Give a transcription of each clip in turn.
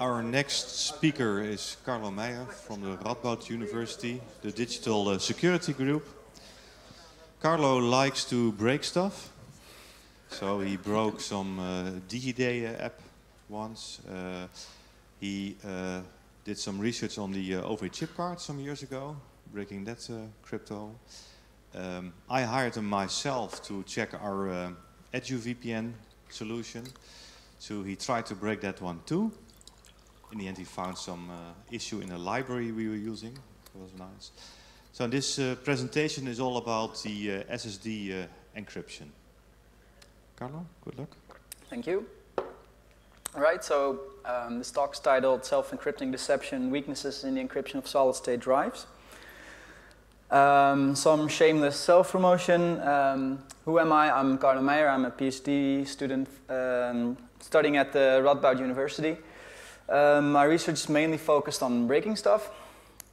Our next speaker is Carlo Meijer from the Radboud University, the Digital uh, Security Group. Carlo likes to break stuff. So he broke some uh, DigiD app once. Uh, he uh, did some research on the uh, OV chip card some years ago, breaking that uh, crypto. Um, I hired him myself to check our uh, EduVPN solution. So he tried to break that one too in the end, he found some uh, issue in a library we were using. It was nice. So this uh, presentation is all about the uh, SSD encryption. Carlo, good luck. Thank you. All right, so um, this talk's titled Self-Encrypting Deception, Weaknesses in the Encryption of Solid-State Drives. Um, some shameless self-promotion. Um, who am I? I'm Carlo Meijer. I'm a PhD student um, studying at the Radboud University. Um, my research is mainly focused on breaking stuff.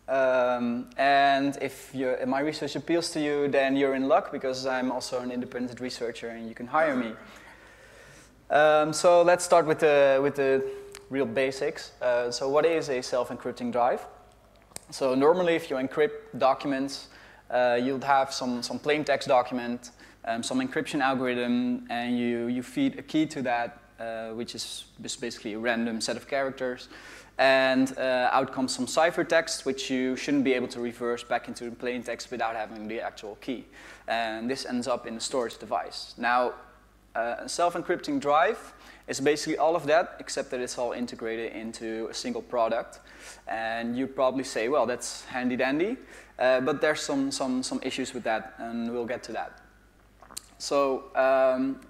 Um, and if my research appeals to you, then you're in luck because I'm also an independent researcher and you can hire me. Um, so let's start with the, with the real basics. Uh, so what is a self-encrypting drive? So normally if you encrypt documents, uh, you'll have some, some plain text document, um, some encryption algorithm, and you, you feed a key to that which is basically a random set of characters. And uh, out comes some ciphertext, which you shouldn't be able to reverse back into plain text without having the actual key. And this ends up in a storage device. Now, uh, a self-encrypting drive is basically all of that, except that it's all integrated into a single product. And you probably say, well, that's handy dandy. Uh, but there's some, some, some issues with that, and we'll get to that. So um,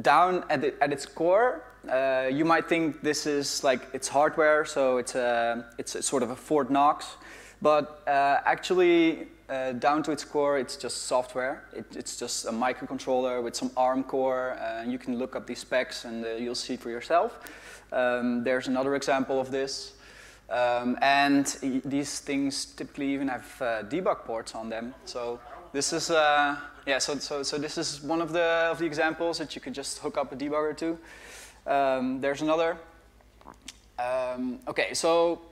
down at, the, at its core, uh, you might think this is like it's hardware, so it's a, it's a sort of a Fort Knox, but uh, actually uh, down to its core, it's just software. It, it's just a microcontroller with some ARM core. Uh, you can look up these specs and uh, you'll see for yourself. Um, there's another example of this. Um, and these things typically even have uh, debug ports on them. So this is yeah, so, so, so this is one of the, of the examples that you could just hook up a debugger to. Um, there's another. Um, okay, so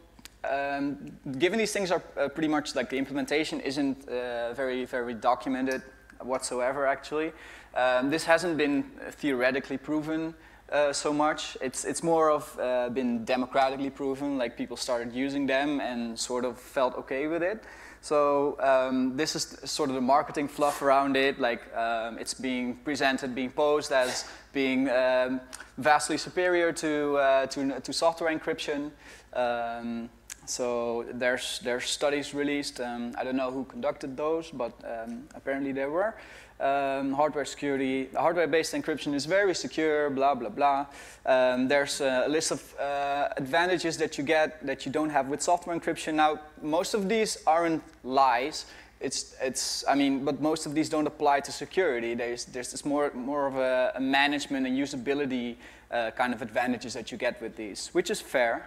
um, given these things are uh, pretty much like the implementation isn't uh, very, very documented whatsoever actually. Um, this hasn't been theoretically proven uh, so much. It's, it's more of uh, been democratically proven, like people started using them and sort of felt okay with it. So um, this is sort of the marketing fluff around it, like um, it's being presented, being posed as being um, vastly superior to, uh, to, to, software encryption. Um, so there's, there's studies released, um, I don't know who conducted those, but um, apparently there were um, hardware security. Hardware-based encryption is very secure, blah, blah, blah. Um, there's a list of uh, advantages that you get that you don't have with software encryption. Now, most of these aren't lies. It's, it's, I mean, but most of these don't apply to security. There's, there's this more, more of a, a management and usability uh, kind of advantages that you get with these, which is fair.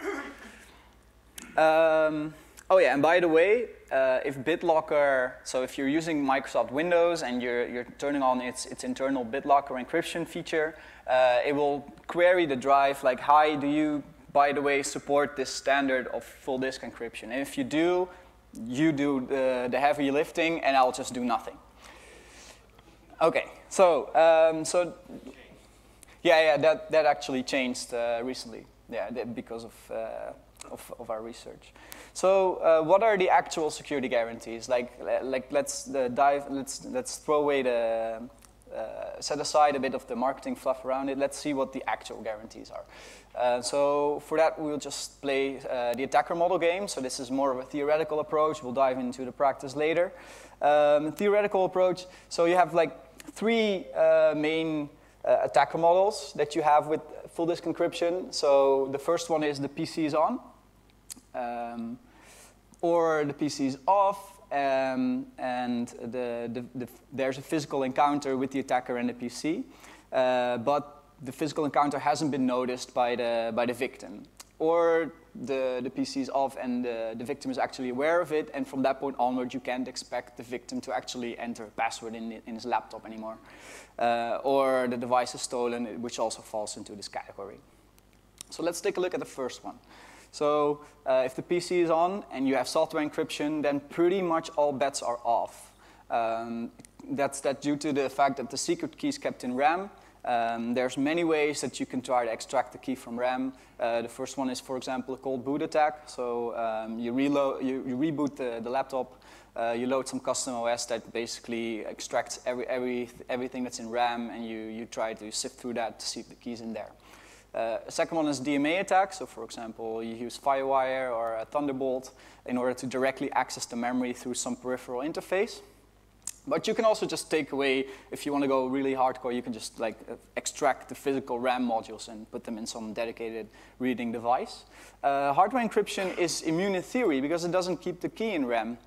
Um, Oh yeah, and by the way, uh, if BitLocker, so if you're using Microsoft Windows and you're, you're turning on its, its internal BitLocker encryption feature, uh, it will query the drive like, hi, do you, by the way, support this standard of full disk encryption? And if you do, you do the, the heavy lifting and I'll just do nothing. Okay, so, um, so yeah, yeah, that, that actually changed uh, recently, yeah, because of, uh, of, of our research. So uh, what are the actual security guarantees? Like, like let's uh, dive, let's, let's throw away the, uh, set aside a bit of the marketing fluff around it. Let's see what the actual guarantees are. Uh, so for that, we'll just play uh, the attacker model game. So this is more of a theoretical approach. We'll dive into the practice later. Um, theoretical approach, so you have like three uh, main attacker models that you have with full disk encryption. So the first one is the PC is on um, or the PC is off, um, and the, the, the, there's a physical encounter with the attacker and the PC, uh, but the physical encounter hasn't been noticed by the, by the victim. Or the, the PC is off and the, the victim is actually aware of it, and from that point onward, you can't expect the victim to actually enter a password in, in his laptop anymore. Uh, or the device is stolen, which also falls into this category. So let's take a look at the first one. So uh, if the PC is on and you have software encryption, then pretty much all bets are off. Um, that's that due to the fact that the secret key is kept in RAM. Um, there's many ways that you can try to extract the key from RAM. Uh, the first one is, for example, a cold boot attack. So um, you, reload, you, you, reboot the, the laptop, uh, you load some custom OS that basically extracts every, every, everything that's in RAM, and you, you try to sift through that to see if the key's in there. Uh, second one is DMA attack. So for example, you use FireWire or Thunderbolt in order to directly access the memory through some peripheral interface. But you can also just take away, if you want to go really hardcore, you can just like extract the physical RAM modules and put them in some dedicated reading device. Uh, hardware encryption is immune in theory because it doesn't keep the key in RAM.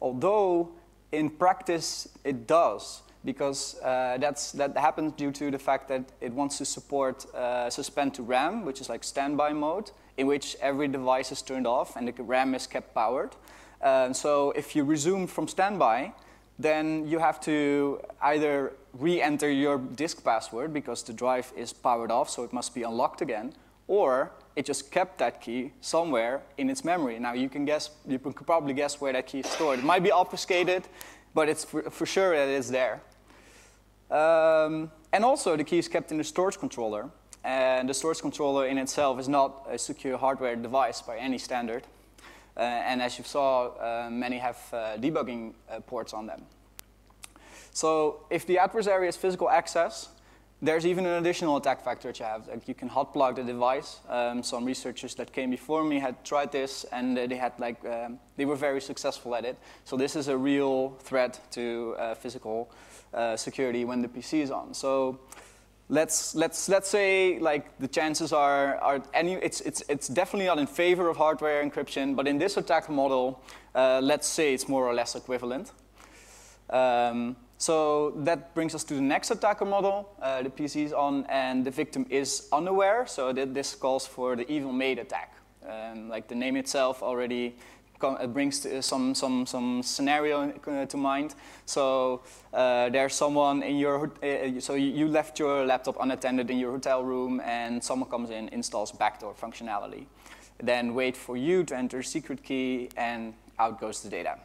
Although in practice it does because uh, that's, that happens due to the fact that it wants to support uh, suspend to RAM, which is like standby mode, in which every device is turned off and the RAM is kept powered. Uh, so if you resume from standby, then you have to either re-enter your disk password because the drive is powered off, so it must be unlocked again, or it just kept that key somewhere in its memory. Now you can guess, you can probably guess where that key is stored. It might be obfuscated, but it's for, for sure that it's there. Um, and also the key is kept in the storage controller. And the storage controller in itself is not a secure hardware device by any standard. Uh, and as you saw, uh, many have uh, debugging uh, ports on them. So if the adversary has physical access, there's even an additional attack vector that you have. Like you can hot plug the device. Um, some researchers that came before me had tried this, and they had like um, they were very successful at it. So this is a real threat to uh, physical uh, security when the PC is on. So let's let's let's say like the chances are are any it's it's it's definitely not in favor of hardware encryption, but in this attack model, uh, let's say it's more or less equivalent. Um, so that brings us to the next attacker model. Uh, the PC is on and the victim is unaware, so th this calls for the evil maid attack. Um, like the name itself already it brings some, some, some scenario uh, to mind. So uh, there's someone in your, uh, so you left your laptop unattended in your hotel room and someone comes in, installs backdoor functionality. Then wait for you to enter secret key and out goes the data.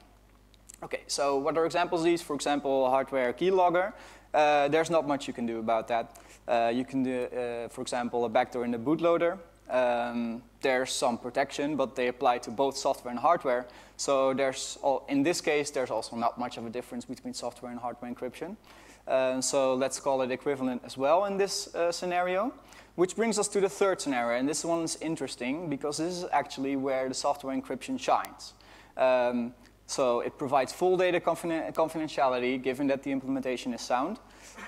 Okay, so what are examples these? For example, hardware keylogger. Uh, there's not much you can do about that. Uh, you can do, uh, for example, a backdoor in the bootloader. Um, there's some protection, but they apply to both software and hardware. So there's, all, in this case, there's also not much of a difference between software and hardware encryption. Uh, so let's call it equivalent as well in this uh, scenario. Which brings us to the third scenario, and this one is interesting because this is actually where the software encryption shines. Um, so it provides full data confidentiality given that the implementation is sound.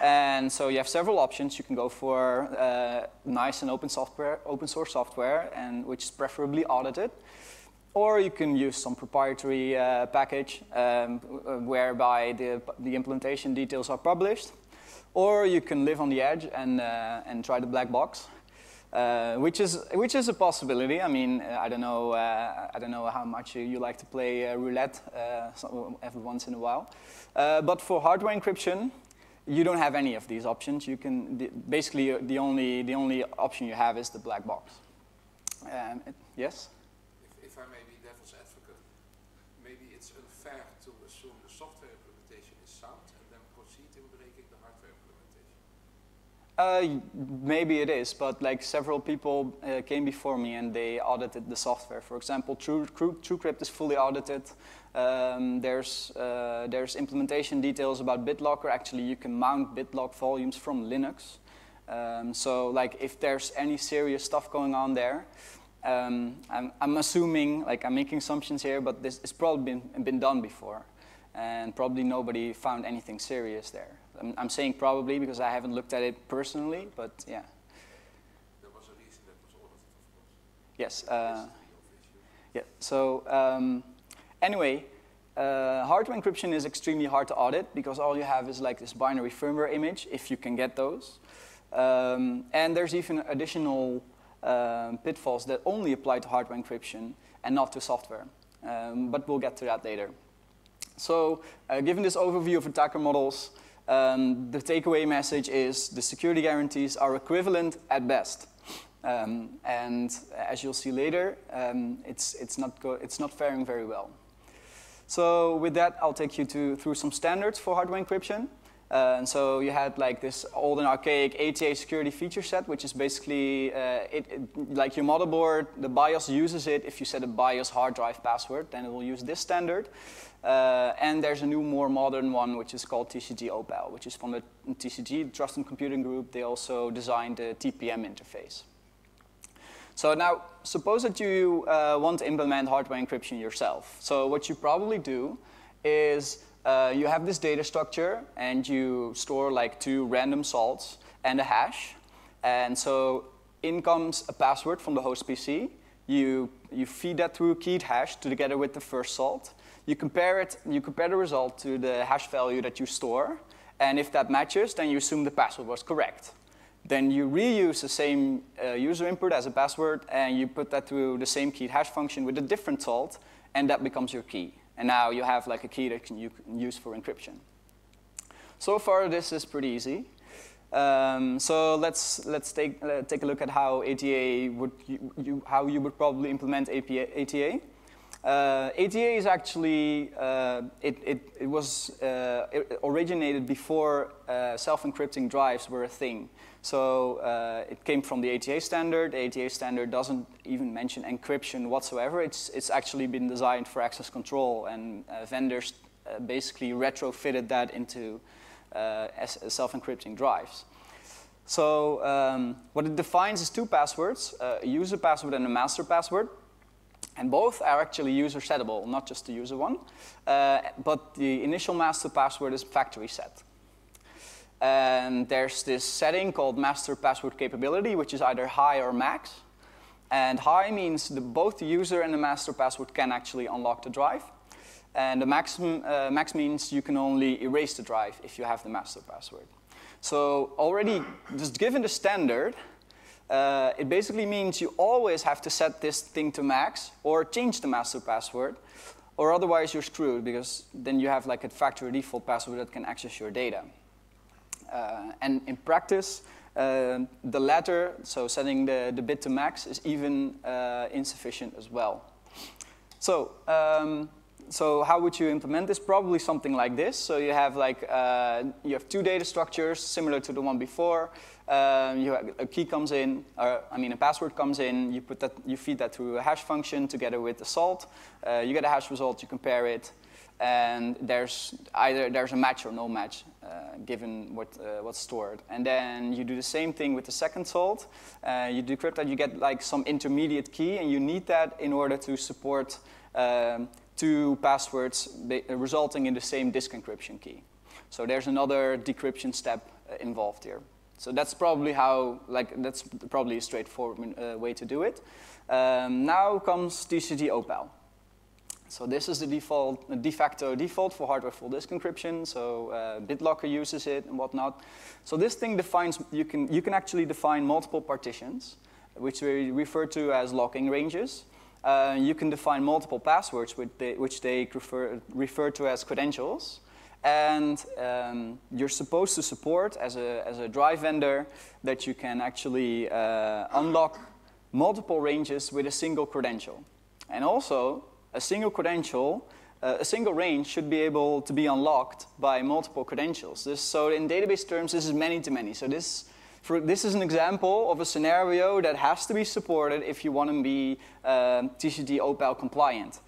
And so you have several options. You can go for uh, nice and open software, open source software, and which is preferably audited. Or you can use some proprietary uh, package um, whereby the, the implementation details are published. Or you can live on the edge and, uh, and try the black box. Uh, which is which is a possibility. I mean, uh, I don't know. Uh, I don't know how much you, you like to play uh, roulette uh, every once in a while. but for hardware encryption, you don't have any of these options. You can the, basically the only the only option you have is the black box. Um, it, yes. Uh, maybe it is, but like several people uh, came before me and they audited the software. For example, True, True, TrueCrypt is fully audited. Um, there's, uh, there's implementation details about BitLocker. Actually, you can mount BitLock volumes from Linux. Um, so like if there's any serious stuff going on there, um, I'm, I'm, assuming, like I'm making assumptions here, but this has probably been, been done before. And probably nobody found anything serious there. I'm, I'm, saying probably because I haven't looked at it personally, but yeah. There was a reason that was audited, of course. Yes. Uh, yeah. So um, anyway, uh, hardware encryption is extremely hard to audit because all you have is like this binary firmware image, if you can get those. Um, and there's even additional um, pitfalls that only apply to hardware encryption and not to software. Um, but we'll get to that later. So uh, given this overview of attacker models, um, the takeaway message is the security guarantees are equivalent at best. Um, and as you'll see later, um, it's, it's, not it's not faring very well. So with that, I'll take you to, through some standards for hardware encryption. Uh, and so you had like this old and archaic ATA security feature set, which is basically uh, it, it, like your motherboard, the BIOS uses it. If you set a BIOS hard drive password, then it will use this standard. Uh, and there's a new, more modern one, which is called TCG Opal, which is from the TCG, Trusted Computing Group. They also designed the TPM interface. So now, suppose that you uh, want to implement hardware encryption yourself. So what you probably do is uh, you have this data structure and you store like two random salts and a hash. And so in comes a password from the host PC. You, you feed that through a keyed hash together with the first salt. You compare it, you compare the result to the hash value that you store. And if that matches, then you assume the password was correct. Then you reuse the same uh, user input as a password, and you put that through the same keyed hash function with a different salt, and that becomes your key. And now you have like a key that you can use for encryption. So far, this is pretty easy. Um, so let's let's take uh, take a look at how ATA would you, you, how you would probably implement APA, ATA. Uh, ATA is actually uh, it, it, it was uh, it originated before uh, self-encrypting drives were a thing. So uh, it came from the ATA standard. The ATA standard doesn't even mention encryption whatsoever. It's, it's actually been designed for access control, and uh, vendors basically retrofitted that into self-encrypting drives. So um, what it defines is two passwords, a user password and a master password. And both are actually user settable, not just the user one. Uh, but the initial master password is factory set. And there's this setting called master password capability, which is either high or max. And high means that both the user and the master password can actually unlock the drive. And the maximum, uh, max means you can only erase the drive if you have the master password. So already, just given the standard, uh, it basically means you always have to set this thing to max or change the master password, or otherwise you're screwed because then you have like a factory default password that can access your data. Uh, and in practice, uh, the latter, so setting the, the bit to max, is even uh, insufficient as well. So, um, so how would you implement this? Probably something like this. So you have like uh, you have two data structures similar to the one before. Um, you a key comes in, or I mean a password comes in. You put that, you feed that through a hash function together with the salt. Uh, you get a hash result. You compare it, and there's either there's a match or no match uh, given what, uh, what's stored. And then you do the same thing with the second salt. Uh, you decrypt that, you get like some intermediate key, and you need that in order to support um, two passwords resulting in the same disk encryption key. So there's another decryption step uh, involved here. So that's probably how, like, that's probably a straightforward uh, way to do it. Um, now comes TCG Opal. So this is the default, de facto default for hardware full disk encryption. So uh, BitLocker uses it and whatnot. So this thing defines, you can, you can actually define multiple partitions, which we refer to as locking ranges. Uh, you can define multiple passwords, which they, which they refer, refer to as credentials. And um, you're supposed to support, as a, as a drive vendor, that you can actually uh, unlock multiple ranges with a single credential. And also, a single credential, uh, a single range should be able to be unlocked by multiple credentials. This, so in database terms, this is many to many. So this, for, this is an example of a scenario that has to be supported if you want to be uh, TCG OPAL compliant,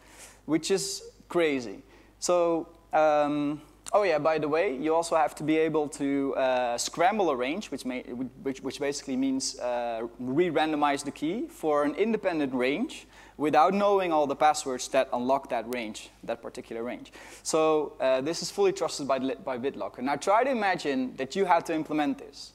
which is crazy. So, um, oh yeah, by the way, you also have to be able to uh, scramble a range, which, may, which, which basically means uh, re-randomize the key for an independent range without knowing all the passwords that unlock that range, that particular range. So uh, this is fully trusted by, by BitLocker. Now try to imagine that you had to implement this.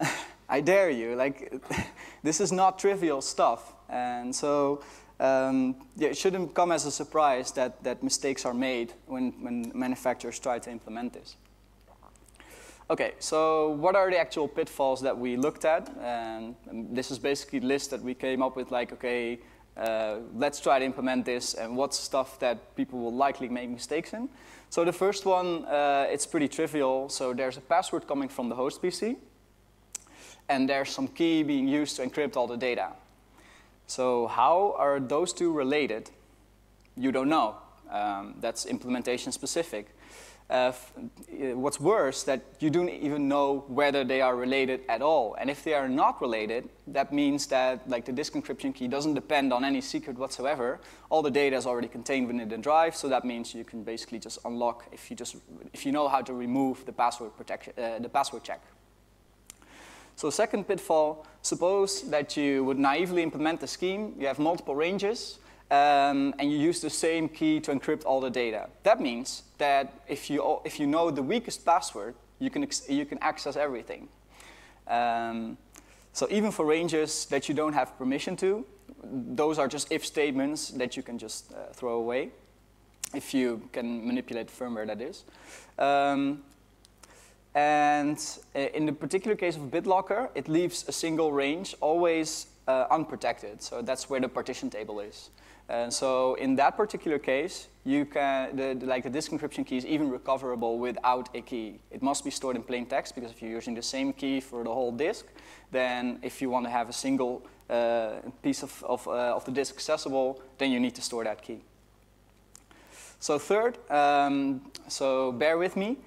I dare you, like, this is not trivial stuff. And so um, yeah, it shouldn't come as a surprise that, that mistakes are made when, when manufacturers try to implement this. Okay, so what are the actual pitfalls that we looked at? And this is basically the list that we came up with, like, okay, uh, let's try to implement this, and what's stuff that people will likely make mistakes in. So the first one, uh, it's pretty trivial. So there's a password coming from the host PC, and there's some key being used to encrypt all the data. So how are those two related? You don't know. Um, that's implementation specific. Uh, what's worse, that you don't even know whether they are related at all. And if they are not related, that means that like the disk encryption key doesn't depend on any secret whatsoever. All the data is already contained within the drive, so that means you can basically just unlock if you just if you know how to remove the password protection, uh, the password check. So second pitfall, suppose that you would naively implement the scheme, you have multiple ranges, um, and you use the same key to encrypt all the data. That means that if you, if you know the weakest password, you can, you can access everything. Um, so even for ranges that you don't have permission to, those are just if statements that you can just uh, throw away, if you can manipulate firmware, that is. Um, and uh, in the particular case of BitLocker, it leaves a single range always uh, unprotected. So that's where the partition table is. And so in that particular case, you can, the, the, like the disk encryption key is even recoverable without a key. It must be stored in plain text because if you're using the same key for the whole disk, then if you want to have a single uh, piece of, of, uh, of the disk accessible, then you need to store that key. So third, um, so bear with me.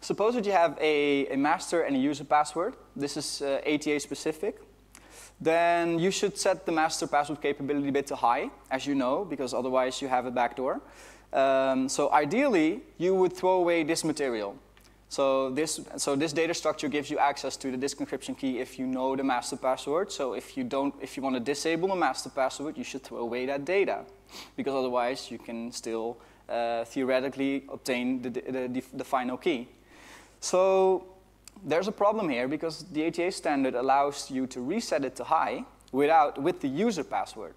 Suppose that you have a, a master and a user password. This is uh, ATA specific then you should set the master password capability bit to high, as you know, because otherwise you have a backdoor. Um, so ideally, you would throw away this material. So this, so this data structure gives you access to the disk encryption key if you know the master password. So if you, don't, if you want to disable the master password, you should throw away that data, because otherwise you can still uh, theoretically obtain the, the, the, the final key. So there's a problem here because the ATA standard allows you to reset it to high without, with the user password.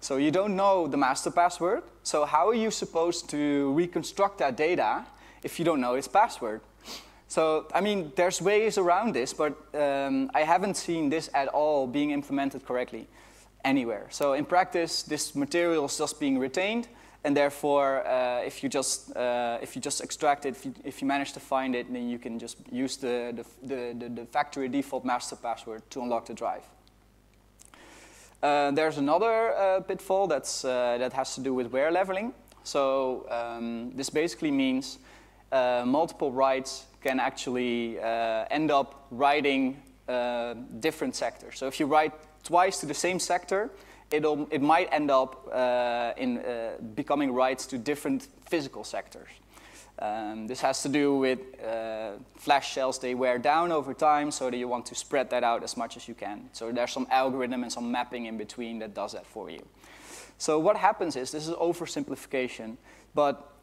So you don't know the master password. So how are you supposed to reconstruct that data if you don't know its password? So, I mean, there's ways around this, but um, I haven't seen this at all being implemented correctly anywhere. So in practice, this material is just being retained, and therefore, uh, if you just uh, if you just extract it, if you, if you, manage to find it, then you can just use the the, the, the factory default master password to unlock the drive. Uh, there's another uh, pitfall that's uh, that has to do with wear leveling. So um, this basically means uh, multiple writes can actually end up writing different sectors. So if you write twice to the same sector, it'll, it might end up uh, in uh, becoming writes to different physical sectors. Um, this has to do with uh, flash cells, they wear down over time, so that you want to spread that out as much as you can. So there's some algorithm and some mapping in between that does that for you. So what happens is, this is oversimplification, but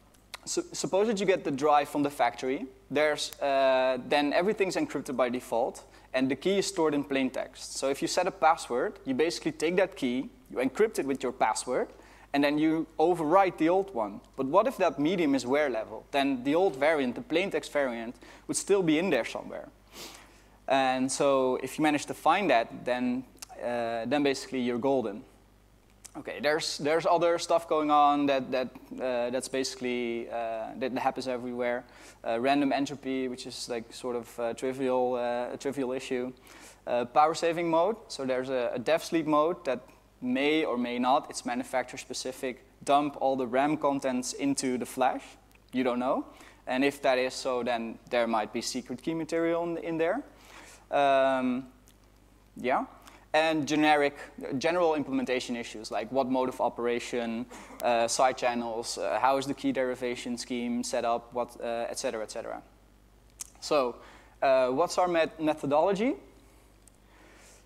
suppose that you get the drive from the factory, there's, uh, then everything's encrypted by default, and the key is stored in plain text. So if you set a password, you basically take that key, you encrypt it with your password, and then you overwrite the old one. But what if that medium is wear level? Then the old variant, the plain text variant, would still be in there somewhere. And so if you manage to find that, then, uh, then basically you're golden. Okay, there's, there's other stuff going on that, that, uh, that's basically, uh, that happens everywhere. Uh, random entropy, which is like sort of a trivial, uh, a trivial issue. Uh, power saving mode, so there's a, a dev sleep mode that may or may not, it's manufacturer specific, dump all the RAM contents into the flash. You don't know. And if that is so, then there might be secret key material in, in there. Um, yeah and generic, general implementation issues like what mode of operation, uh, side channels, uh, how is the key derivation scheme set up, what, uh, et cetera, et cetera. So uh, what's our met methodology?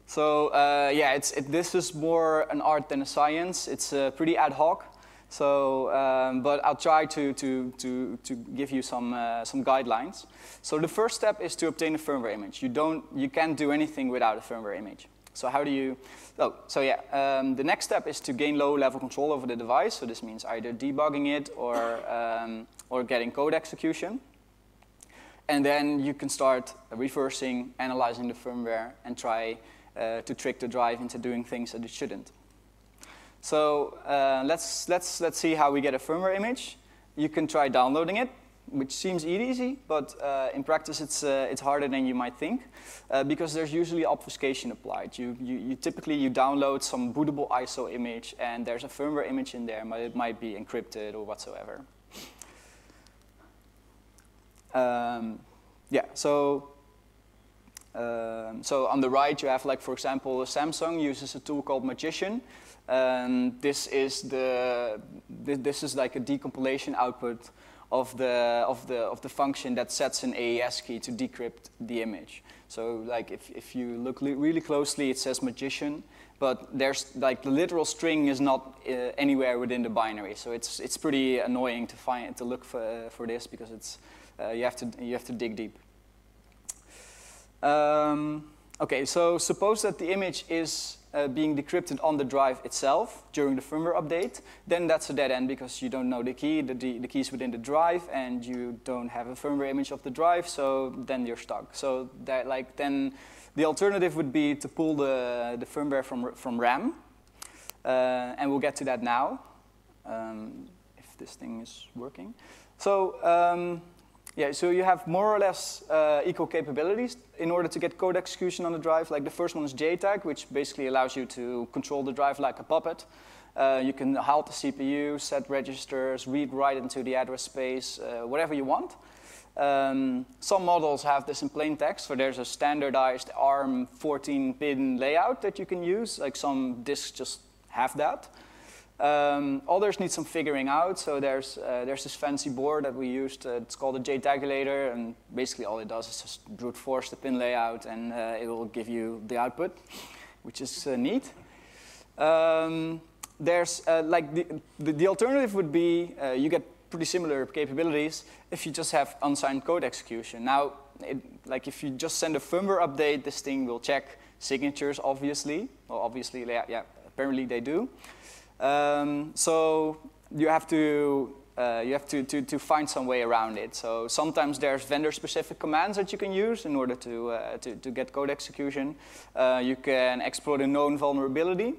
So uh, yeah, it's, it, this is more an art than a science. It's uh, pretty ad hoc. So, um, but I'll try to, to, to, to give you some, some guidelines. So the first step is to obtain a firmware image. You, don't, you can't do anything without a firmware image. So how do you, oh, so yeah, um, the next step is to gain low-level control over the device. So this means either debugging it or, um, or getting code execution. And then you can start reversing, analyzing the firmware, and try uh, to trick the drive into doing things that it shouldn't. So uh, let's, let's, let's see how we get a firmware image. You can try downloading it. Which seems easy, but uh, in practice it's, uh, it's harder than you might think uh, because there's usually obfuscation applied. You, you, you, typically you download some bootable ISO image and there's a firmware image in there, but it might be encrypted or whatsoever. Um, yeah, so um, so on the right you have like, for example, Samsung uses a tool called Magician. And this is the this is like a decompilation output of the of the of the function that sets an AES key to decrypt the image. So like if if you look really closely, it says magician, but there's like the literal string is not uh, anywhere within the binary. So it's it's pretty annoying to find to look for uh, for this because it's uh, you have to you have to dig deep. Um, okay, so suppose that the image is uh, being decrypted on the drive itself during the firmware update, then that's a dead end because you don't know the key, the, the, the is within the drive, and you don't have a firmware image of the drive, so then you're stuck. So that, like, then the alternative would be to pull the, the firmware from, from RAM, uh, and we'll get to that now, um, if this thing is working. So um, yeah, so you have more or less uh, equal capabilities in order to get code execution on the drive. Like the first one is JTAG, which basically allows you to control the drive like a puppet. Uh, you can halt the CPU, set registers, read write into the address space, uh, whatever you want. Um, some models have this in plain text, so there's a standardized ARM 14-pin layout that you can use. Like some disks just have that. Um, others need some figuring out. So there's, uh, there's this fancy board that we used. Uh, it's called a JTAGulator. And basically all it does is just brute force the pin layout and uh, it will give you the output, which is uh, neat. Um, there's uh, like the, the, the, alternative would be uh, you get pretty similar capabilities if you just have unsigned code execution. Now, it, like if you just send a firmware update, this thing will check signatures, obviously. Well, obviously, yeah, yeah apparently they do. Um, so you have to uh, you have to, to, to find some way around it. So sometimes there's vendor-specific commands that you can use in order to, uh, to, to, get code execution. Uh, you can exploit a known vulnerability,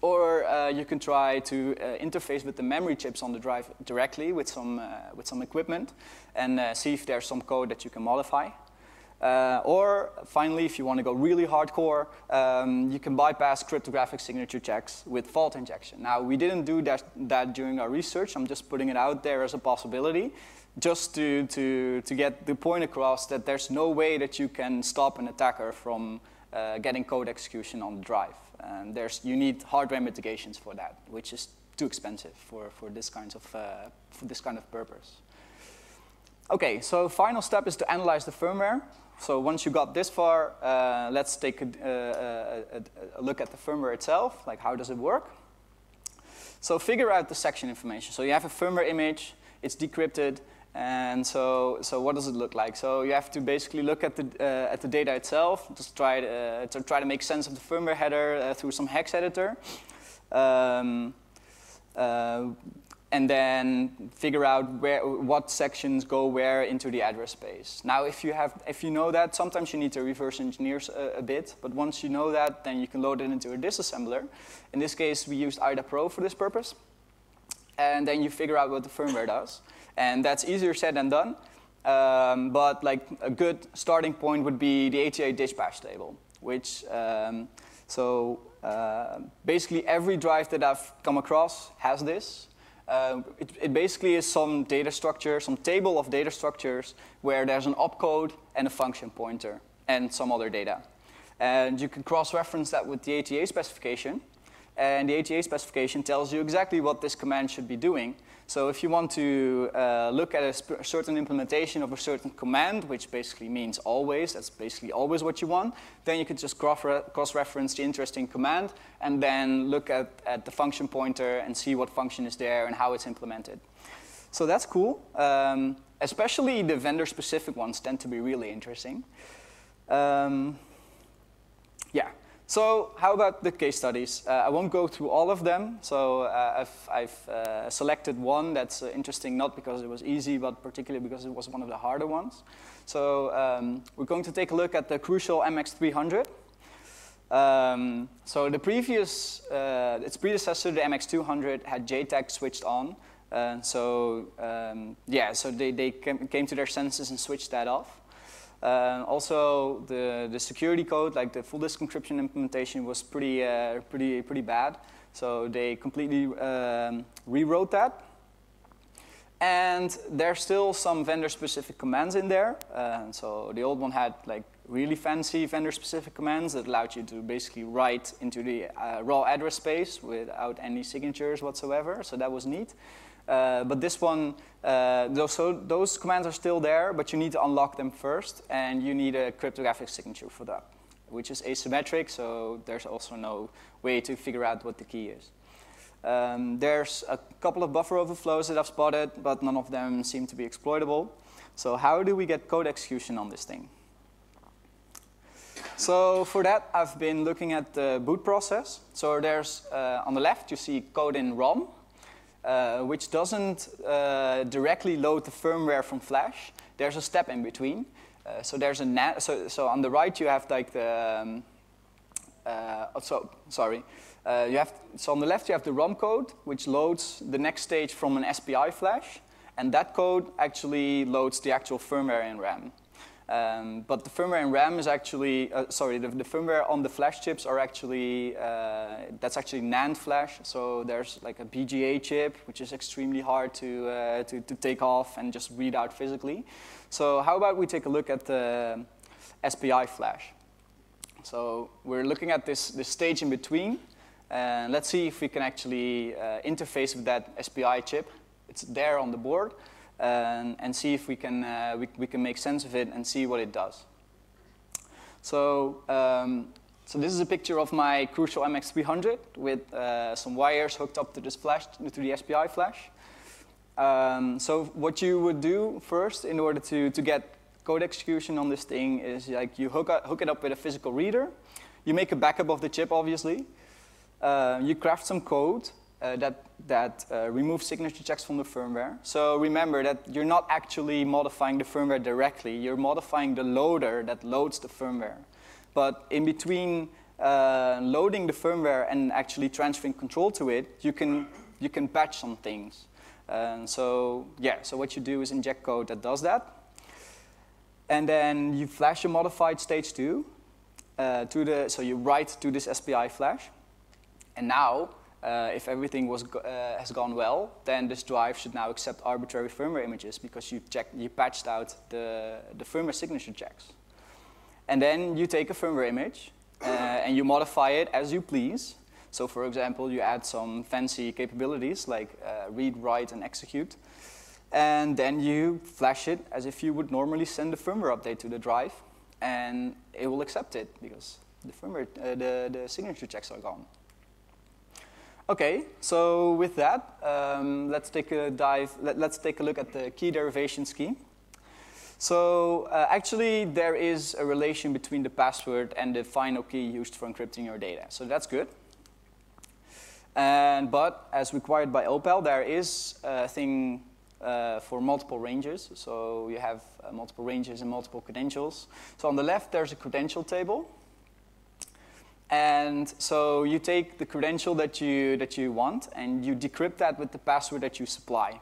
or uh, you can try to uh, interface with the memory chips on the drive directly with some, uh, with some equipment and see if there's some code that you can modify. Uh, or finally, if you want to go really hardcore, um, you can bypass cryptographic signature checks with fault injection. Now, we didn't do that, that during our research. I'm just putting it out there as a possibility, just to, to, to get the point across that there's no way that you can stop an attacker from uh, getting code execution on the drive. And there's, you need hardware mitigations for that, which is too expensive for, for, this, kinds of, uh, for this kind of purpose. Okay, so final step is to analyze the firmware. So once you got this far, uh, let's take a, uh, a, a, look at the firmware itself, like how does it work? So figure out the section information. So you have a firmware image, it's decrypted, and so, so what does it look like? So you have to basically look at the, uh, at the data itself, just try to, uh, to, try to make sense of the firmware header uh, through some hex editor. Um, uh, and then figure out where, what sections go where into the address space. Now, if you, have, if you know that, sometimes you need to reverse engineer a, a, bit, but once you know that, then you can load it into a disassembler. In this case, we used IDA Pro for this purpose. And then you figure out what the firmware does. And that's easier said than done. Um, but like a good starting point would be the ATA dispatch table, which, um, so uh, basically every drive that I've come across has this. Uh, it, it, basically is some data structure, some table of data structures where there's an opcode and a function pointer and some other data. And you can cross-reference that with the ATA specification. And the ATA specification tells you exactly what this command should be doing. So if you want to uh, look at a certain implementation of a certain command, which basically means always, that's basically always what you want, then you could just cross-reference the interesting command and then look at, at the function pointer and see what function is there and how it's implemented. So that's cool. Um, especially the vendor-specific ones tend to be really interesting. Um, so how about the case studies? Uh, I won't go through all of them. So uh, I've, I've uh, selected one that's uh, interesting, not because it was easy, but particularly because it was one of the harder ones. So um, we're going to take a look at the Crucial MX300. Um, so the previous, uh, its predecessor, the MX200, had JTAG switched on. Uh, so um, yeah, so they, they came, came to their senses and switched that off. Uh, also, the, the security code, like the full disk encryption implementation, was pretty, uh, pretty, pretty bad. So they completely um, rewrote that. And there's still some vendor-specific commands in there. Uh, so the old one had like really fancy vendor-specific commands that allowed you to basically write into the uh, raw address space without any signatures whatsoever. So that was neat. Uh, but this one, uh, those, so those commands are still there, but you need to unlock them first, and you need a cryptographic signature for that, which is asymmetric, so there's also no way to figure out what the key is. Um, there's a couple of buffer overflows that I've spotted, but none of them seem to be exploitable. So how do we get code execution on this thing? So for that, I've been looking at the boot process. So there's, uh, on the left, you see code in ROM, uh, which doesn't uh, directly load the firmware from Flash. There's a step in between. Uh, so there's a so, so on the right you have like the um, uh, oh, so sorry. Uh, you have so on the left you have the ROM code which loads the next stage from an SPI flash, and that code actually loads the actual firmware in RAM. Um, but the firmware in RAM is actually, uh, sorry, the, the, firmware on the flash chips are actually, uh, that's actually NAND flash. So there's like a BGA chip, which is extremely hard to, uh, to, to, take off and just read out physically. So how about we take a look at the SPI flash. So we're looking at this, this stage in between. And let's see if we can actually uh, interface with that SPI chip. It's there on the board and, and see if we can, uh, we, we can make sense of it and see what it does. So, um, so this is a picture of my Crucial MX300 with uh, some wires hooked up to this flash, to the SPI flash. Um, so what you would do first in order to, to get code execution on this thing is like you hook, up, hook it up with a physical reader. You make a backup of the chip, obviously. Uh, you craft some code uh, that, that uh, remove signature checks from the firmware. So remember that you're not actually modifying the firmware directly, you're modifying the loader that loads the firmware. But in between uh, loading the firmware and actually transferring control to it, you can, you can patch some things. And so yeah, so what you do is inject code that does that. And then you flash a modified stage two uh, to the, so you write to this SPI flash. And now uh, if everything was go uh, has gone well, then this drive should now accept arbitrary firmware images because you, check, you patched out the, the firmware signature checks. And then you take a firmware image uh, and you modify it as you please. So for example, you add some fancy capabilities like uh, read, write, and execute. And then you flash it as if you would normally send a firmware update to the drive. And it will accept it because the firmware, uh, the, the signature checks are gone. Okay, so with that, um, let's take a dive, let, us take a look at the key derivation scheme. So uh, actually, there is a relation between the password and the final key used for encrypting your data. So that's good. And, but as required by Opal, there is a thing uh, for multiple ranges. So you have uh, multiple ranges and multiple credentials. So on the left, there's a credential table. And so you take the credential that you, that you want and you decrypt that with the password that you supply.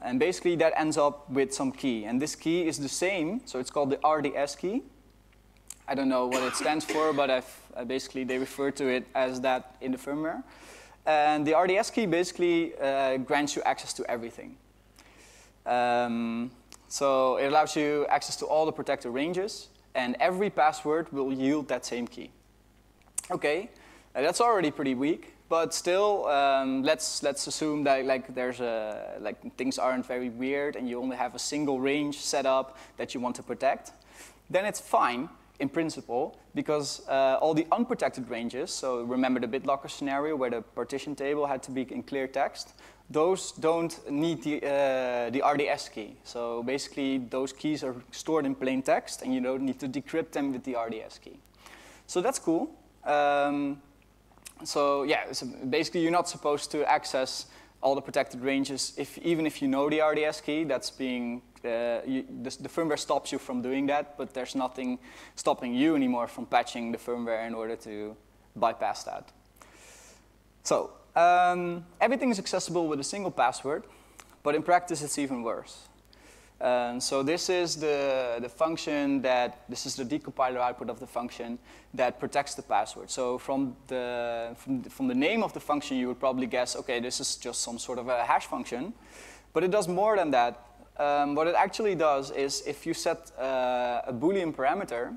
And basically that ends up with some key. And this key is the same, so it's called the RDS key. I don't know what it stands for, but I've, basically they refer to it as that in the firmware. And the RDS key basically uh, grants you access to everything. Um, so it allows you access to all the protected ranges, and every password will yield that same key. Okay, uh, that's already pretty weak, but still, um, let's let's assume that like there's a like things aren't very weird, and you only have a single range set up that you want to protect. Then it's fine in principle because uh, all the unprotected ranges. So remember the BitLocker scenario where the partition table had to be in clear text. Those don't need the uh, the RDS key. So basically, those keys are stored in plain text, and you don't need to decrypt them with the RDS key. So that's cool. Um, so yeah, so basically you're not supposed to access all the protected ranges, if, even if you know the RDS key, that's being, uh, you, the, the, firmware stops you from doing that, but there's nothing stopping you anymore from patching the firmware in order to bypass that. So um, everything is accessible with a single password, but in practice it's even worse. Um, so this is the, the function that, this is the decompiler output of the function that protects the password. So from the, from the, from the name of the function, you would probably guess, okay, this is just some sort of a hash function. But it does more than that. Um, what it actually does is if you set uh, a Boolean parameter,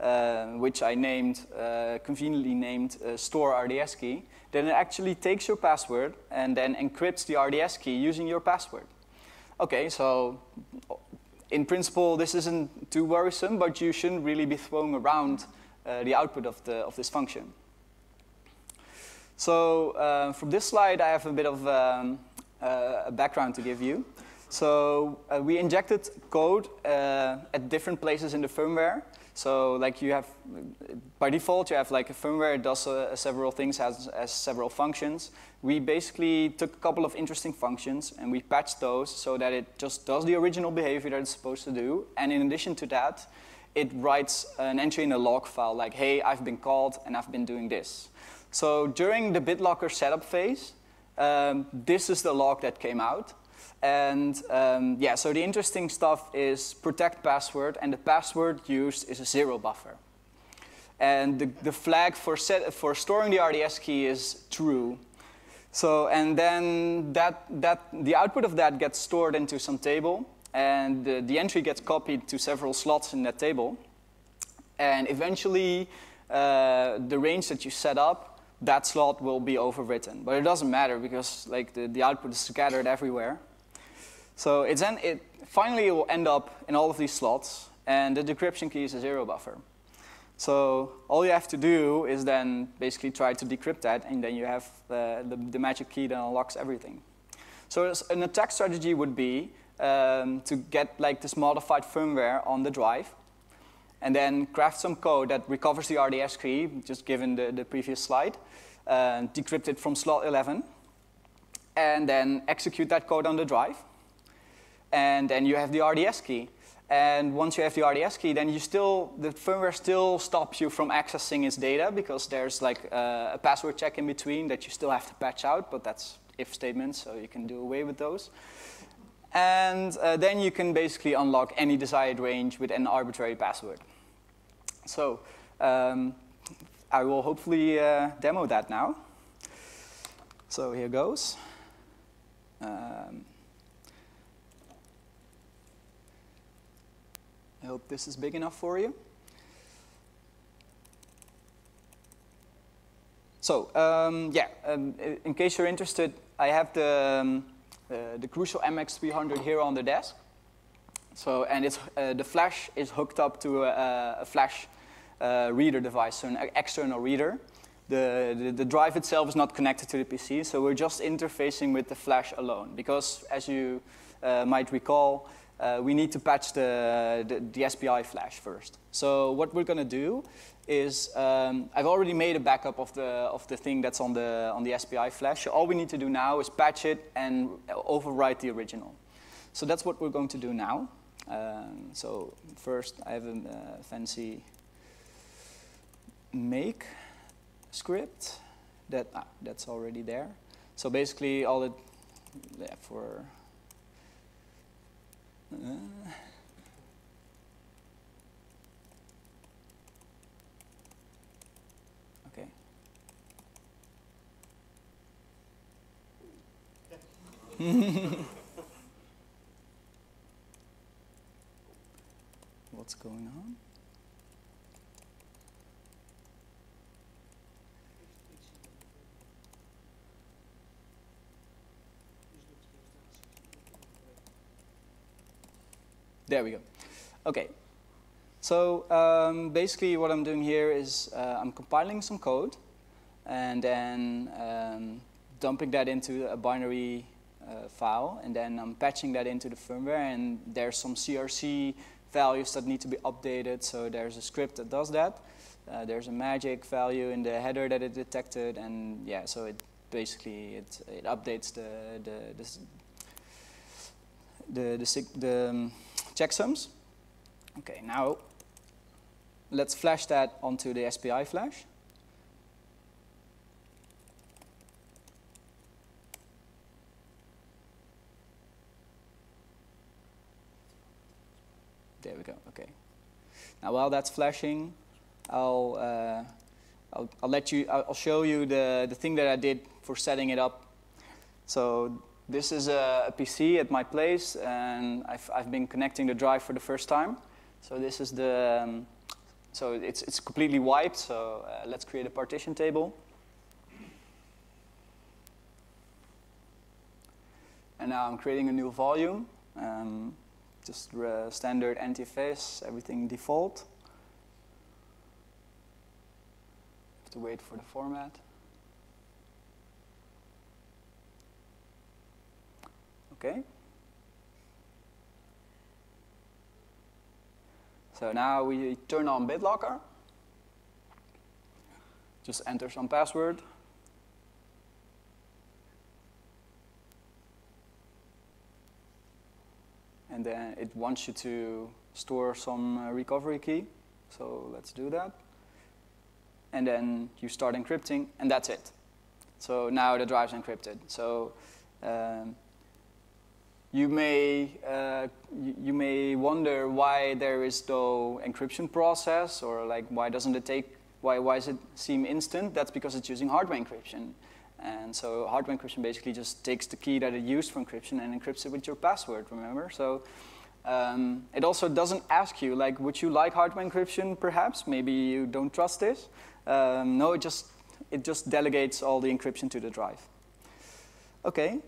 uh, which I named, uh, conveniently named uh, store RDS key, then it actually takes your password and then encrypts the RDS key using your password. Okay, so in principle, this isn't too worrisome, but you shouldn't really be throwing around uh, the output of, the, of this function. So uh, from this slide, I have a bit of um, uh, a background to give you. So uh, we injected code uh, at different places in the firmware. So like you have, by default, you have like a firmware, that does uh, several things, has, has several functions. We basically took a couple of interesting functions and we patched those so that it just does the original behavior that it's supposed to do. And in addition to that, it writes an entry in a log file like, hey, I've been called and I've been doing this. So during the BitLocker setup phase, um, this is the log that came out. And um, yeah, so the interesting stuff is protect password, and the password used is a zero buffer. And the, the flag for, set, for storing the RDS key is true. So, and then that, that, the output of that gets stored into some table, and the, the entry gets copied to several slots in that table. And eventually, uh, the range that you set up, that slot will be overwritten. But it doesn't matter because like the, the output is scattered everywhere. So it's then it finally it will end up in all of these slots, and the decryption key is a zero buffer. So all you have to do is then basically try to decrypt that, and then you have the, the, the magic key that unlocks everything. So an attack strategy would be um, to get like this modified firmware on the drive, and then craft some code that recovers the RDS key, just given the, the previous slide, uh, decrypt it from slot 11, and then execute that code on the drive and then you have the RDS key. And once you have the RDS key, then you still, the firmware still stops you from accessing its data because there's like a, a password check in between that you still have to patch out, but that's if statements, so you can do away with those. And uh, then you can basically unlock any desired range with an arbitrary password. So um, I will hopefully uh, demo that now. So here goes. Um, I hope this is big enough for you. So, um, yeah, um, in case you're interested, I have the, um, uh, the Crucial MX300 here on the desk. So, and it's, uh, the flash is hooked up to a, a flash uh, reader device, so an external reader. The, the, the, drive itself is not connected to the PC, so we're just interfacing with the flash alone. Because, as you uh, might recall, uh, we need to patch the, the, the, SPI flash first. So what we're going to do is, um, I've already made a backup of the, of the thing that's on the, on the SPI flash. So all we need to do now is patch it and overwrite the original. So that's what we're going to do now. Um, so first I have a uh, fancy make script that ah, that's already there. So basically all it yeah, for uh, okay. What's going on? There we go. Okay. So um, basically what I'm doing here is uh, I'm compiling some code and then um, dumping that into a binary uh, file and then I'm patching that into the firmware and there's some CRC values that need to be updated so there's a script that does that. Uh, there's a magic value in the header that it detected and yeah so it basically it, it updates the the the, the, the, the um, checksums. Okay, now let's flash that onto the SPI flash. There we go, okay. Now while that's flashing, I'll, uh, I'll, I'll, let you, I'll show you the, the thing that I did for setting it up. So this is a, a PC at my place, and I've I've been connecting the drive for the first time. So this is the um, so it's it's completely wiped. So uh, let's create a partition table. And now I'm creating a new volume. Um, just standard NTFS, everything default. Have to wait for the format. Okay. So now we turn on BitLocker. Just enter some password. and then it wants you to store some uh, recovery key. So let's do that. And then you start encrypting, and that's it. So now the drive's encrypted. So um, you may uh, you, may wonder why there is no encryption process, or like why doesn't it take why why does it seem instant? That's because it's using hardware encryption. And so hardware encryption basically just takes the key that it used for encryption and encrypts it with your password, remember? So um, it also doesn't ask you, like, would you like hardware encryption perhaps? Maybe you don't trust this. Um, no, it just, it just delegates all the encryption to the drive. Okay.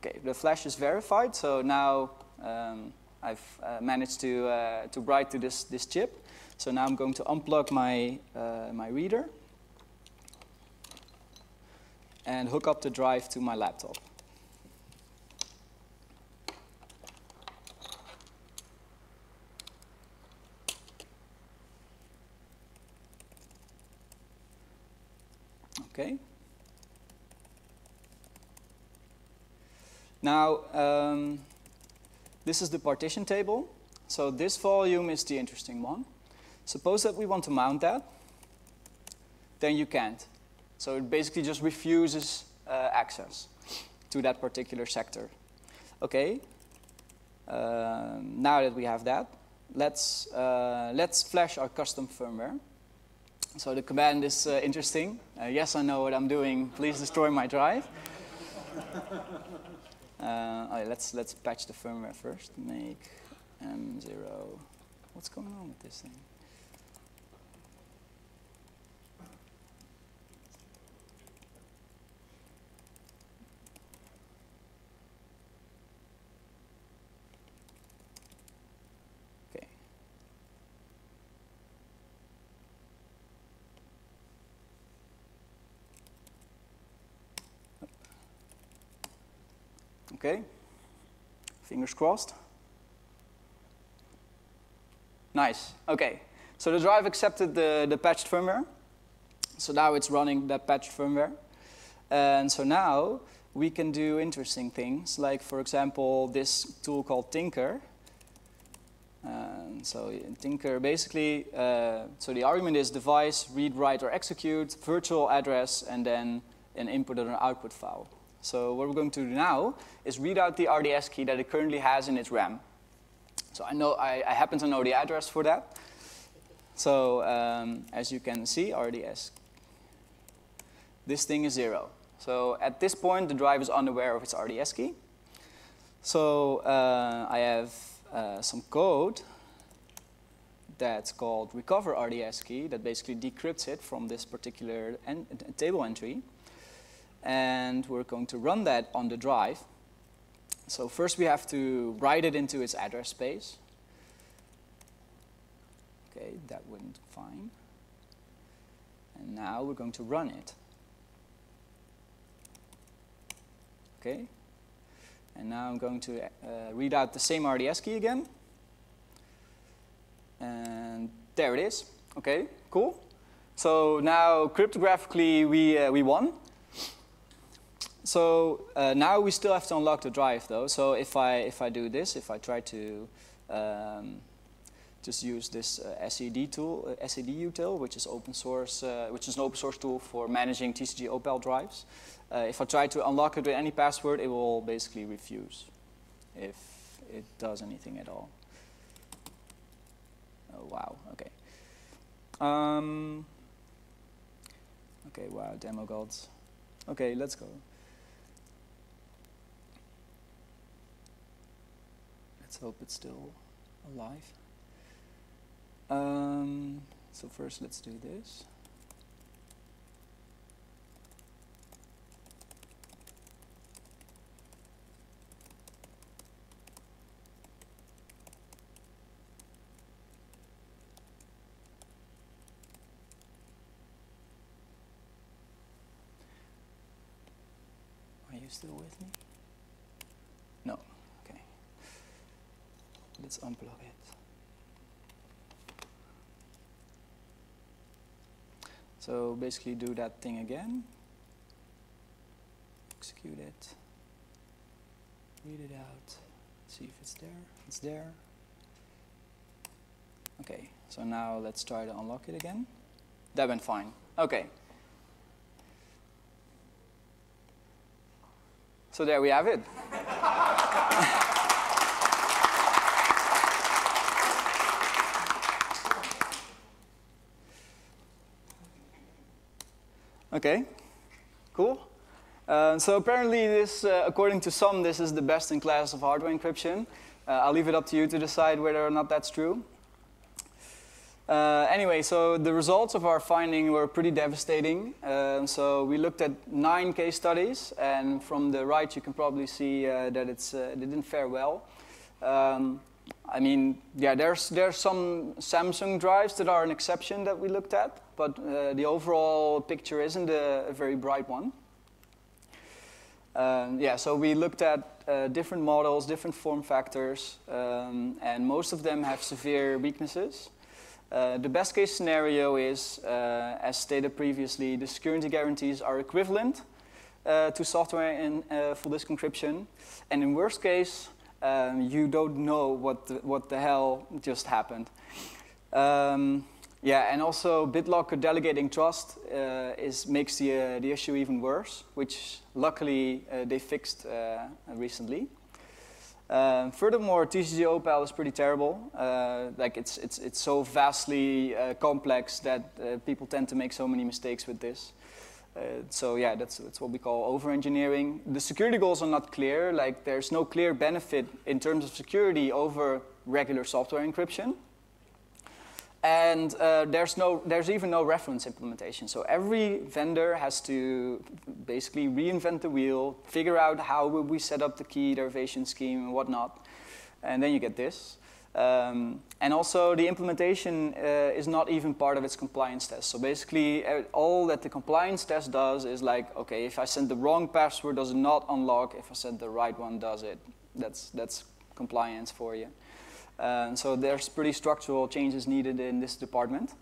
Okay, the flash is verified, so now um, I've uh, managed to, uh, to write to this, this chip. So now I'm going to unplug my, uh, my reader and hook up the drive to my laptop. Okay. Now, um, this is the partition table. So this volume is the interesting one. Suppose that we want to mount that, then you can't. So it basically just refuses uh, access to that particular sector. Okay, uh, now that we have that, let's, uh, let's flash our custom firmware. So the command is uh, interesting. Uh, yes, I know what I'm doing. Please destroy my drive. Uh, let's, let's patch the firmware first. Make M0. What's going on with this thing? Okay? Fingers crossed. Nice. Okay. So the drive accepted the, the patched firmware. So now it's running that patched firmware. And so now we can do interesting things, like, for example, this tool called Tinker. And so Tinker basically, uh, so the argument is device, read, write, or execute, virtual address, and then an input or an output file. So what we're going to do now is read out the RDS key that it currently has in its RAM. So I, know, I, I happen to know the address for that. So um, as you can see, RDS, this thing is zero. So at this point, the drive is unaware of its RDS key. So uh, I have uh, some code that's called recover RDS key that basically decrypts it from this particular en table entry and we're going to run that on the drive. So first we have to write it into its address space. Okay, that went fine. And now we're going to run it. Okay, and now I'm going to uh, read out the same RDS key again. And there it is. Okay, cool. So now cryptographically we, uh, we won. So uh, now we still have to unlock the drive though. So if I, if I do this, if I try to um, just use this uh, SED tool, uh, SED util, which is open source, uh, which is an open source tool for managing TCG Opal drives. Uh, if I try to unlock it with any password, it will basically refuse if it does anything at all. Oh, wow, okay. Um, okay, wow, demo gods. Okay, let's go. Let's hope it's still alive. Um, so first let's do this. Are you still with me? No. Okay. Let's unplug it. So basically do that thing again. Execute it. Read it out. See if it's there. It's there. Okay, so now let's try to unlock it again. That went fine. Okay. So there we have it. Okay, cool. Uh, so apparently this, uh, according to some, this is the best in class of hardware encryption. Uh, I'll leave it up to you to decide whether or not that's true. Uh, anyway, so the results of our finding were pretty devastating. Um, so we looked at nine case studies, and from the right you can probably see uh, that it's, uh, it didn't fare well. Um, I mean, yeah, there's, there's some Samsung drives that are an exception that we looked at, but uh, the overall picture isn't a, a very bright one. Um, yeah, so we looked at uh, different models, different form factors, um, and most of them have severe weaknesses. Uh, the best case scenario is, uh, as stated previously, the security guarantees are equivalent uh, to software in uh, full disk encryption. And in worst case, um, you don't know what the, what the hell just happened. Um, yeah, and also BitLocker delegating trust uh, is, makes the, uh, the issue even worse, which luckily they fixed recently. Um, furthermore, TCG Opal is pretty terrible. Uh, like it's, it's, it's so vastly uh, complex that uh, people tend to make so many mistakes with this. Uh, so yeah, that's, that's what we call over-engineering. The security goals are not clear. Like there's no clear benefit in terms of security over regular software encryption. And uh, there's, no, there's even no reference implementation. So every vendor has to basically reinvent the wheel, figure out how would we set up the key derivation scheme and whatnot. And then you get this. Um, and also the implementation uh, is not even part of its compliance test. So basically all that the compliance test does is like, okay, if I send the wrong password, does it not unlock? If I send the right one, does it? That's, that's compliance for you. Uh, so there's pretty structural changes needed in this department.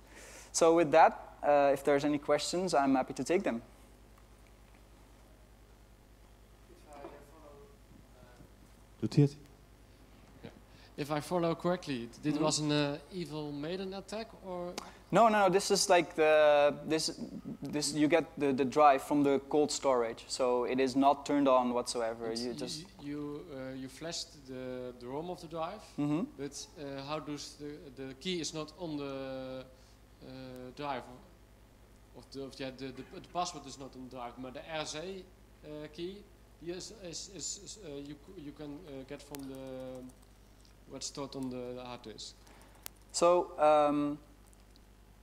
So with that, uh, if there's any questions, I'm happy to take them. Doet? If I follow correctly, this Mhm. was an uh, evil maiden attack, or No, no, no. This is like the this this you get the, the drive from the cold storage, so it is not turned on whatsoever. it's- You just you uh, you flashed the the ROM of the drive, hmm but uh, how does the the key is not on the uh, drive, of, the of yeah the, the the password is not on the drive, but the RC uh, key Yes, is, is, is uh, you you can uh, get from the what's stored on the hard disk. So um,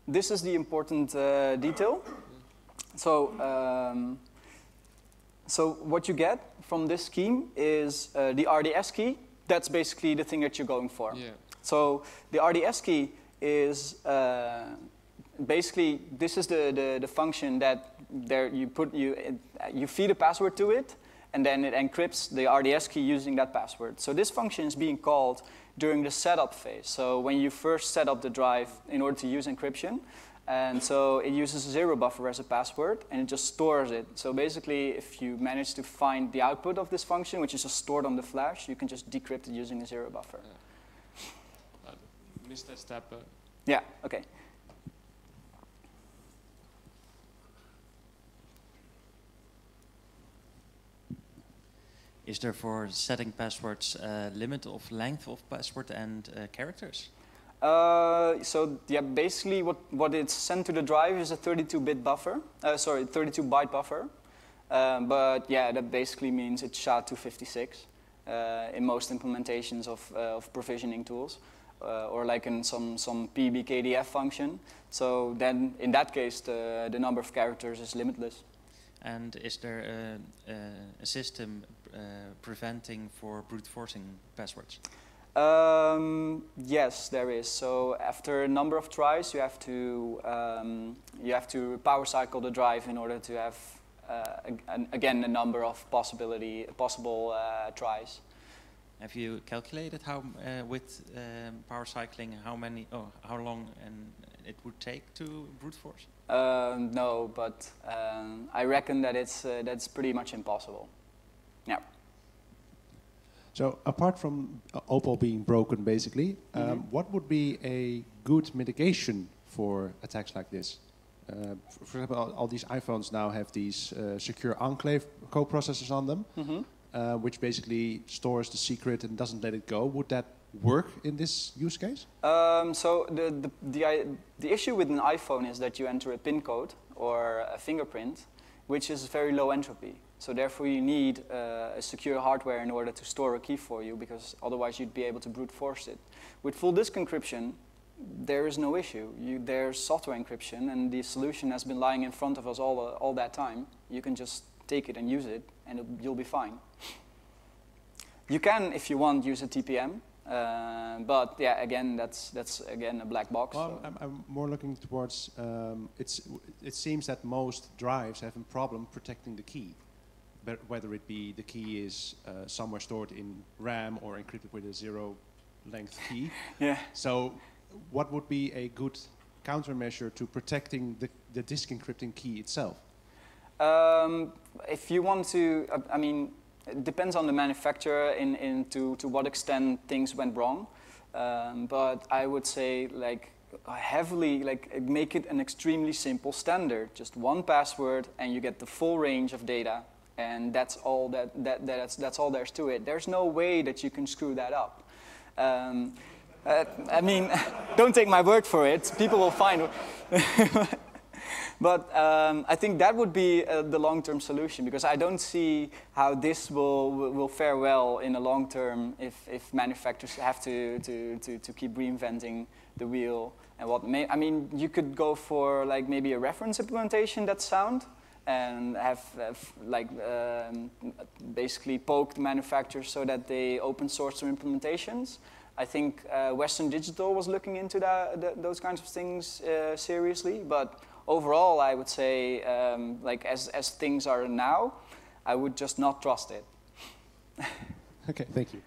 this is the important uh, detail. So um, so what you get from this scheme is uh, the RDS key. That's basically the thing that you're going for. Yeah. So the RDS key is uh, basically this is the, the, the function that there you put you you feed a password to it, and then it encrypts the RDS key using that password. So this function is being called during the setup phase. So when you first set up the drive in order to use encryption. And so it uses a zero buffer as a password and it just stores it. So basically, if you manage to find the output of this function, which is just stored on the flash, you can just decrypt it using a zero buffer. Missed that step. Uh, Yeah, okay. Is there for setting passwords a limit of length of password and uh, characters? Uh, so yeah, basically what, what it's sent to the drive is a 32-bit buffer. Uh, sorry, 32-byte buffer. Um, but yeah, that basically means it's SHA-256 uh, in most implementations of, uh, of provisioning tools, uh, or like in some some PBKDF function. So then, in that case, the the number of characters is limitless. And is there a, a, a system uh, preventing for brute forcing passwords? Um, yes, there is. So after a number of tries, you have to um, you have to power cycle the drive in order to have uh, ag again a number of possibility possible uh, tries. Have you calculated how uh, with um, power cycling how many oh how long and it would take to brute force? Um, no, but um, I reckon that it's uh, that's pretty much impossible. Yeah. So apart from uh, Opal being broken, basically, um, Mhm. what would be a good mitigation for attacks like this? Uh, f- for example, all, all these iPhones now have these uh, secure enclave co-processors on them, Mhm. uh, which basically stores the secret and doesn't let it go. Would that work in this use case? Um, so the, the, the, the issue with an iPhone is that you enter a PIN code or a fingerprint, which is very low entropy. So therefore you need uh, a secure hardware in order to store a key for you because otherwise you'd be able to brute force it. With full disk encryption, there is no issue. You, there's software encryption and the solution has been lying in front of us all, uh, all that time. You can just take it and use it and it, you'll be fine. You can, if you want, use a TPM, uh, but yeah, again, that's that's again a black box. Well, so- I'm, I'm more looking towards. Um, it's. It seems that most drives have a problem protecting the key, whether it be the key is uh, somewhere stored in RAM or encrypted with a zero-length key. yeah. So, what would be a good countermeasure to protecting the, the disk encrypting key itself? Um, if you want to, uh, I mean, it depends on the manufacturer in, in to, to what extent things went wrong. Um, but I would say like heavily, like make it an extremely simple standard. Just one password and you get the full range of data. And that's all that, that, that's, that's all there's to it. There's no way that you can screw that up. Um, uh, I mean, don't take my word for it. People will find. But um, I think that would be uh, the long-term solution because I don't see how this will, will fare well in the long term if, if manufacturers have to, to, to, to keep reinventing the wheel and what may, I mean you could go for like maybe a reference implementation that's sound and have, have like um, basically poked manufacturers so that they open source their implementations. I think uh, Western Digital was looking into that, th those kinds of things uh, seriously, but overall, I would say, um, like as, as things are now, I would just not trust it. Okay, thank you.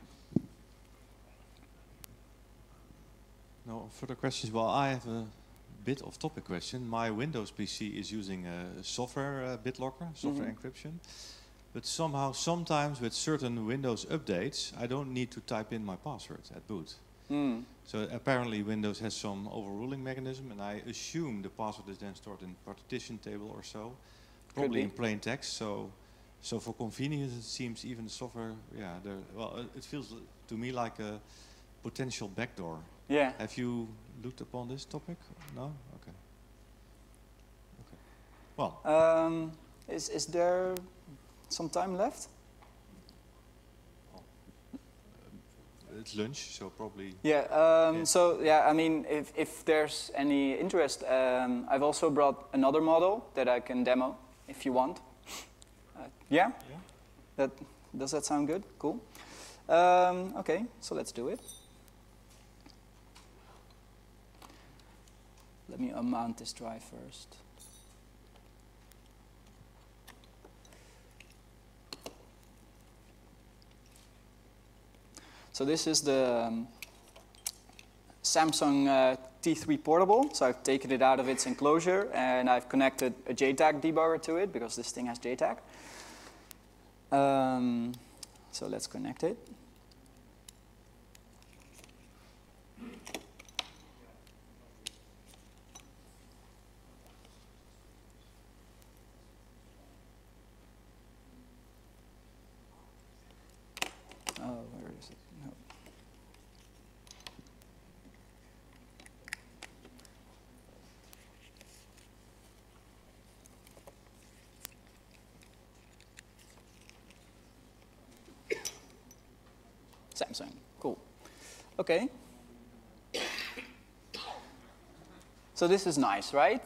No further questions? Well, I have a bit of topic question. My Windows PC is using a software uh, BitLocker, software Mhm. encryption. But somehow, sometimes with certain Windows updates, I don't need to type in my password at boot. Hmm. So apparently Windows has some overruling mechanism, and I assume the password is then stored in partition table or so, probably in plain text. So, so for convenience, it seems even the software, yeah, well, it- it feels to me like a potential backdoor. Yeah. Have you looked upon this topic? No? Okay. Okay. Well, Um, is, is there some time left? it's lunch, so probably. Yeah, um, Yeah. so yeah, I mean, if, if there's any interest, um, I've also brought another model that I can demo if you want. Uh, yeah? Yeah. That, does that sound good? Cool. Um, okay, so let's do it. Let me unmount this drive first. So this is the um, Samsung uh, T3 Portable. So I've taken it out of its enclosure and I've connected a JTAG debugger to it because this thing has JTAG. Um, so let's connect it. Oh, where is it? No. Samsung. Cool. Okay. So this is nice, right?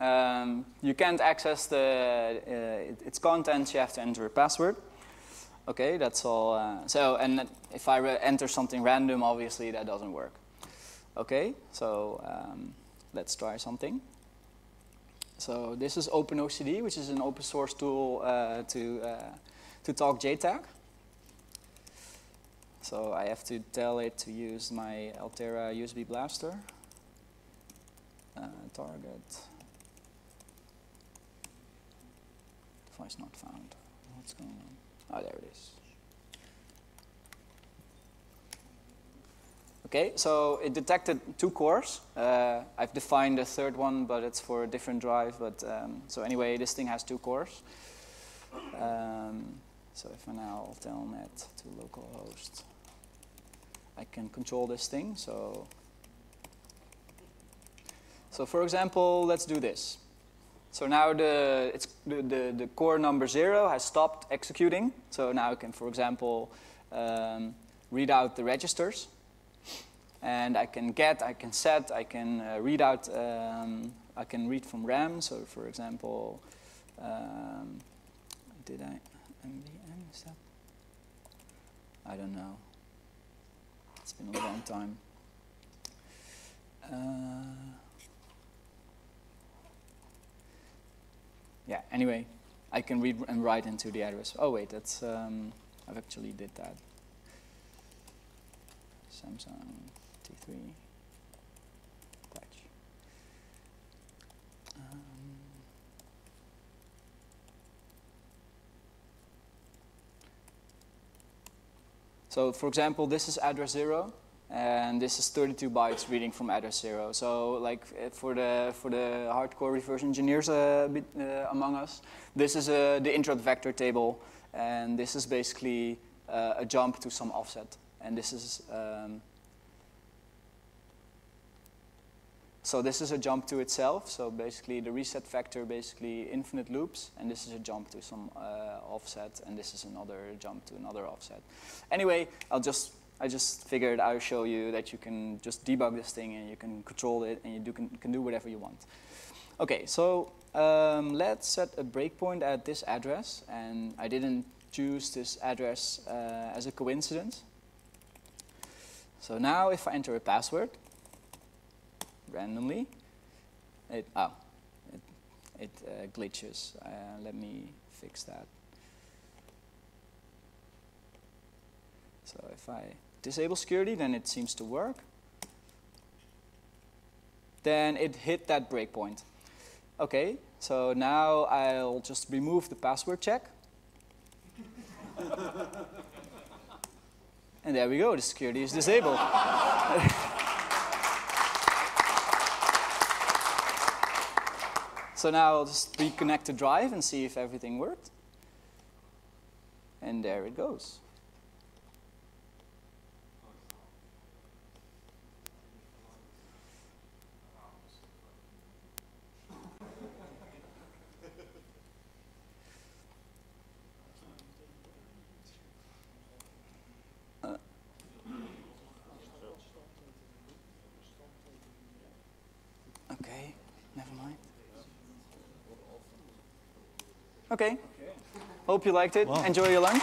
Um, you can't access the, uh, its contents, you have to enter a password. Okay, that's all. Uh, so, and if I enter something random, obviously that doesn't work. Okay, so um, let's try something. So this is OpenOCD, which is an open source tool uh, to, uh, to talk JTAG. So I have to tell it to use my Altera USB blaster. Uh, target. Device not found. What's going on? Oh, there it is. Okay, so it detected two cores. Uh, I've defined a third one, but it's for a different drive. But um, so anyway, this thing has two cores. Um, so if I now telnet to localhost, I can control this thing. So, so for example, let's do this. So now the, it's, the, the, the, core number zero has stopped executing. So now I can, for example, um, read out the registers. And I can get, I can set, I can uh, read out, um, I can read from RAM. So for example, um, did I, MVM, is that? I don't know. It's been a long time. Uh, yeah, anyway, I can read and write into the address. Oh wait, that's, um, I've actually did that. Samsung T3 patch. Um, so for example, this is address zero and this is 32 bytes reading from address zero. So like eh, for the for the hardcore reverse engineers uh, uh, among us, this is uh, the interrupt vector table, and this is basically uh, a jump to some offset, and this is. Um, so this is a jump to itself. So basically, the reset vector basically infinite loops, and this is a jump to some uh, offset, and this is another jump to another offset. Anyway, I'll just I just figured I'll show you that you can just debug this thing and you can control it and you do, can, can do whatever you want. Okay, so um, let's set a breakpoint at this address. And I didn't choose this address uh, as a coincidence. So now if I enter a password randomly, it, oh, it, it uh, glitches. Uh, let me fix that. So if I disable security, then it seems to work. Then it hit that breakpoint. Okay, so now I'll just remove the password check. and there we go, the security is disabled. so now I'll just reconnect the drive and see if everything worked. And there it goes. Okay. Hope you liked it. Wow. Enjoy your lunch.